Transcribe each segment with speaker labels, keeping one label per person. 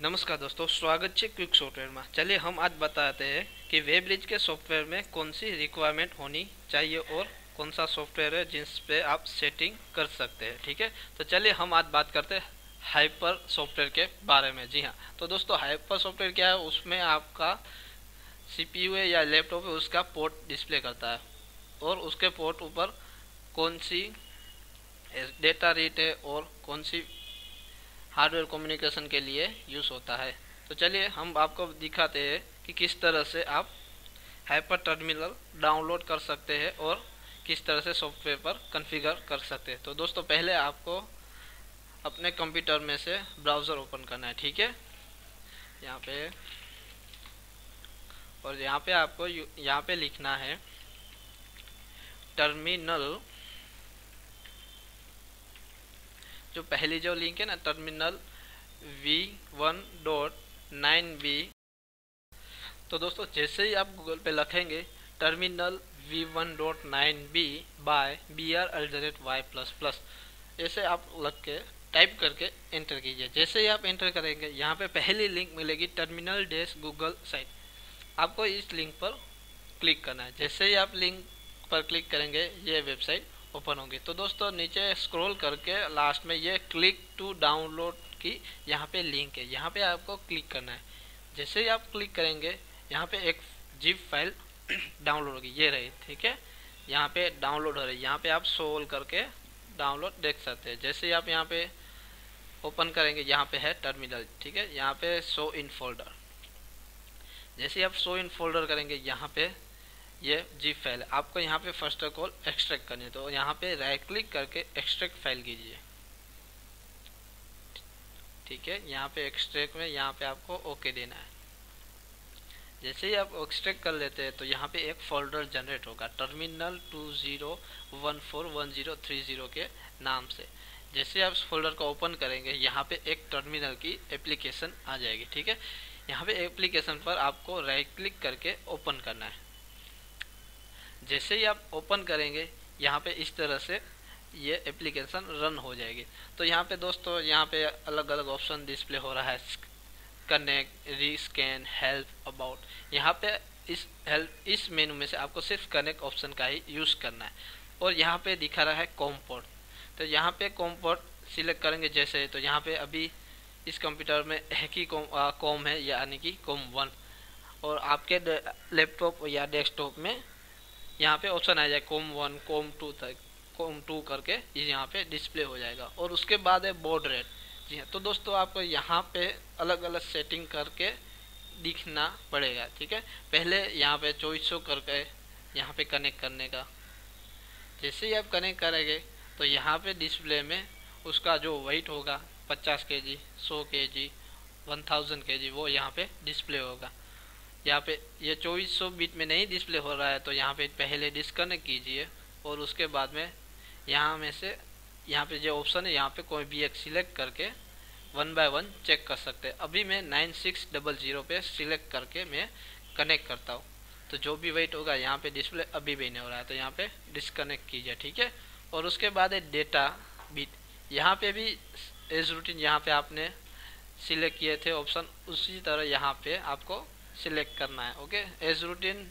Speaker 1: नमस्कार दोस्तों, स्वागत છે क्विक सॉफ्टवेयर में। चलिए, हम आज बताते हैं कि वेब ब्रिज के सॉफ्टवेयर में कौन सी रिक्वायरमेंट होनी चाहिए और कौन सा सॉफ्टवेयर है जिस पे आप सेटिंग कर सकते हैं, ठीक है? तो चलिए, हम आज बात करते हैं हाइपर सॉफ्टवेयर के बारे में। जी हाँ तो दोस्तों हाइपर सॉफ्टवेयर क्या है? उसमें आपका सीपीयू है या लैपटॉप है, उसका पोर्ट डिस्प्ले करता है और उसके पोर्ट ऊपर कौन सी डेटा रीड है और कौन सी हार्डवेयर कम्युनिकेशन के लिए यूज़ होता है। तो चलिए, हम आपको दिखाते हैं कि किस तरह से आप हाइपर टर्मिनल डाउनलोड कर सकते हैं और किस तरह से सॉफ्टवेयर पर कॉन्फ़िगर कर सकते हैं। तो दोस्तों, पहले आपको अपने कंप्यूटर में से ब्राउज़र ओपन करना है, ठीक है? यहाँ पे, और यहाँ पे आपको यहाँ पे लिखना है, टर्मिनल जो पहली जो लिंक है ना terminal v one dot nine b तो दोस्तों, जैसे ही आप गूगल पे लिखेंगे terminal v one dot nine b by b r at the rate y plus plus ऐसे आप लग के टाइप करके एंटर कीजिए। जैसे ही आप एंटर करेंगे, यहाँ पे पहली लिंक मिलेगी टर्मिनल डेस गूगल साइट आपको इस लिंक पर क्लिक करना है। जैसे ही आप लिंक पर क्लिक करेंगे, ये वेबसाइट ओपन होंगी। तो दोस्तों, नीचे स्क्रॉल करके लास्ट में ये क्लिक टू डाउनलोड की यहाँ पे लिंक है। यहाँ पे आपको क्लिक करना है। जैसे ही आप क्लिक करेंगे, यहाँ पे एक जिप फ़ाइल डाउनलोड होगी। ये रही, ठीक है? यहाँ पे डाउनलोड हो रही। है यहाँ पे आप सोल करके डाउनलोड देख सकते हैं। जैसे ही आप यहाँ पे ओपन करेंगे, यहाँ पे है टर्मिनल ठीक है? यहाँ पे शो इन फोल्डर जैसे ही आप शो इन फोल्डर करेंगे, यहाँ पे ये जी फ़ाइल आपको यहाँ पे फ़र्स्ट ऑफ़ ऑल एक्सट्रैक्ट करनी है। तो यहाँ पे राइट क्लिक करके एक्सट्रैक्ट फ़ाइल कीजिए। ठीक है? यहाँ पे एक्सट्रैक्ट में यहाँ पे आपको ओके देना है। जैसे ही आप एक्सट्रैक्ट कर लेते हैं तो यहाँ पे एक फोल्डर जनरेट होगा। Terminal two zero one four one zero three zero के नाम से। जैसे आप फोल्डर को ओपन करेंगे, यहाँ पे एक टर्मिनल की एप्लीकेशन आ जाएगी। ठीक है? यहाँ पे एप्लीकेशन पर आपको राइट क्लिक करके ओपन करना है। जैसे ही आप ओपन करेंगे, यहाँ पे इस तरह से ये एप्लीकेशन रन हो जाएगी। तो यहाँ पे दोस्तों, यहाँ पे अलग अलग ऑप्शन डिस्प्ले हो रहा है। कनेक्ट रीस्कैन हेल्प अबाउट यहाँ पे इस हेल्प इस मेनू में से आपको सिर्फ़ कनेक्ट ऑप्शन का ही यूज़ करना है। और यहाँ पे दिखा रहा है कॉम्पोर्ट तो यहाँ पे कॉम्पोर्ट सिलेक्ट करेंगे जैसे तो यहाँ पे अभी इस कंप्यूटर में एक ही कॉम कॉम है, यानी कि कॉम वन और आपके लैपटॉप या डेस्कटॉप में यहाँ पे ऑप्शन आ जाए कोम वन कोम टू तक कोम टू करके ये यहाँ पे डिस्प्ले हो जाएगा। और उसके बाद है बोर्ड रेट जी हाँ तो दोस्तों आपको यहाँ पे अलग अलग सेटिंग करके दिखना पड़ेगा, ठीक है? पहले यहाँ पे चौबीस करके यहाँ पे कनेक्ट करने का। जैसे ही आप कनेक्ट करेंगे तो यहाँ पे डिस्प्ले में उसका जो वेट होगा, पचास के जी सौ के जी वन थाउज़ेंड के जी वो यहाँ पे डिस्प्ले होगा। यहाँ पे ये चौबीस सौ बीट में नहीं डिस्प्ले हो रहा है तो यहाँ पे पहले डिस्कनेक्ट कीजिए और उसके बाद में यहाँ में से, यहाँ पे जो ऑप्शन है, यहाँ पे कोई भी एक सिलेक्ट करके वन बाय वन चेक कर सकते हैं। अभी मैं नाइन सिक्स डबल ज़ीरो पे सिलेक्ट करके मैं कनेक्ट करता हूँ। तो जो भी वेट होगा, यहाँ पे डिस्प्ले अभी भी नहीं हो रहा है तो यहाँ पे डिस्कनेक्ट कीजिए, ठीक है? और उसके बाद है डेटा बीट यहाँ पे भी एज रूटीन यहाँ पे आपने सिलेक्ट किए थे ऑप्शन उसी तरह यहाँ पे आपको सिलेक्ट करना है, ओके? एज रूटीन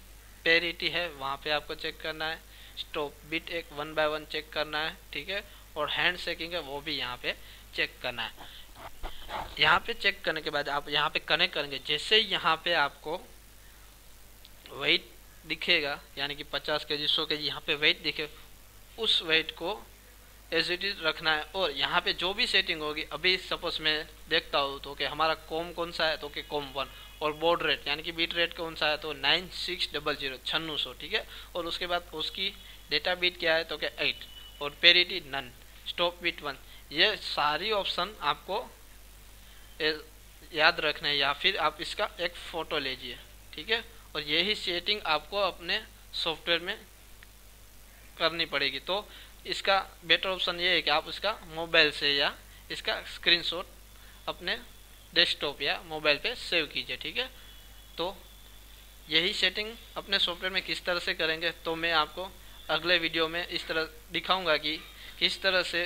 Speaker 1: पेरिटी है, वहाँ पे आपको चेक करना है। स्टॉप बिट एक वन बाय वन चेक करना है, ठीक है? और हैंड शेकिंग है, वो भी यहाँ पे चेक करना है। यहाँ पे चेक करने के बाद आप यहाँ पे कनेक्ट करेंगे। जैसे यहाँ पे आपको वेट दिखेगा, यानी कि 50 के जी सौ के जी यहाँ पे वेट दिखे, उस वेट को एज इट इज़ रखना है। और यहाँ पे जो भी सेटिंग होगी, अभी सपोज़ मैं देखता हूँ तो कि हमारा कॉम कौन सा है? तो कि कॉम वन और बोर्ड रेट यानी कि बीट रेट कौन सा है? तो नाइन सिक्स डबल ज़ीरो छन्नू सौ, ठीक है? और उसके बाद उसकी डेटा बीट क्या है? तो कि एट और parity none stop bit one ये सारी ऑप्शन आपको याद रखना है। या फिर आप इसका एक फ़ोटो लीजिए, ठीक है? और यही सेटिंग आपको अपने सॉफ्टवेयर में करनी पड़ेगी। तो इसका बेटर ऑप्शन ये है कि आप इसका मोबाइल से या इसका स्क्रीनशॉट अपने डेस्कटॉप या मोबाइल पे सेव कीजिए, ठीक है? तो यही सेटिंग अपने सॉफ्टवेयर में किस तरह से करेंगे तो मैं आपको अगले वीडियो में इस तरह दिखाऊँगा कि किस तरह से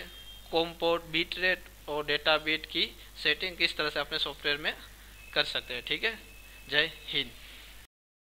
Speaker 1: कॉम्पोर्ट बीट रेट और डेटा बीट की सेटिंग किस तरह से अपने सॉफ्टवेयर में कर सकते हैं, ठीक है? जय हिंद।